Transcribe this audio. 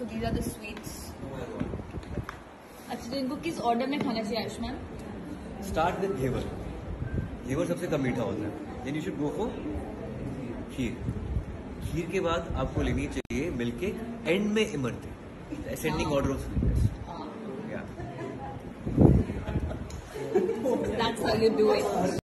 So these are the sweets अच्छा तो इनको किस ऑर्डर में खाना चाहिए आयुष्मान स्टार्ट विद घेवर. घेवर सबसे कम मीठा होता है। Then you should go for kheer. खीर के बाद आपको लेनी चाहिए मिल्क के एंड में Imarti. Ascending order of sweetness That's how you do it.